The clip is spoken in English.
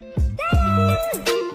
Ta-da!